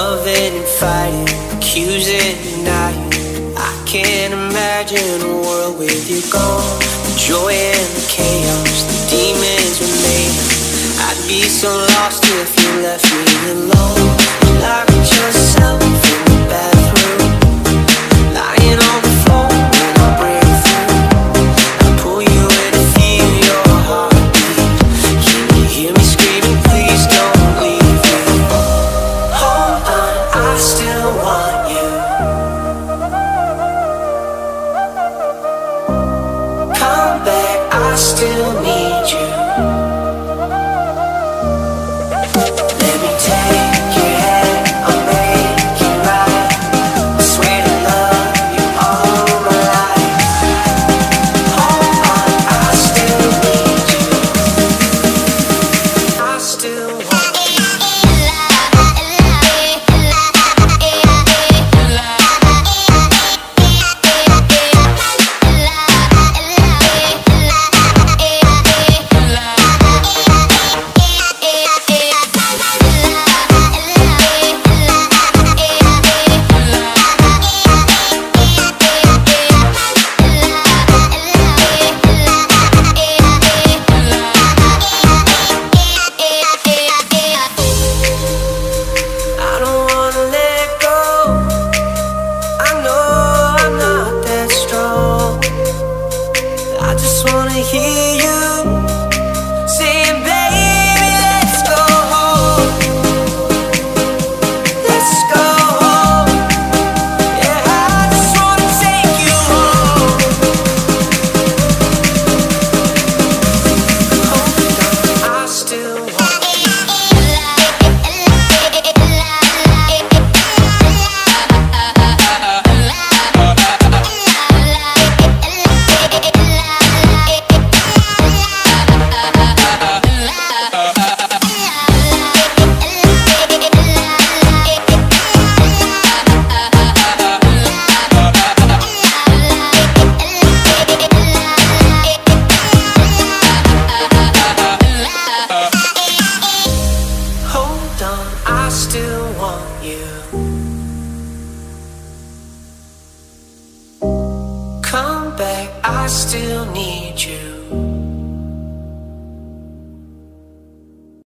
Loving and fighting, accusing and denying I can't imagine a world with you gone The joy and the chaos, the demons remain. I'd be so lost if I hear you. I still need you.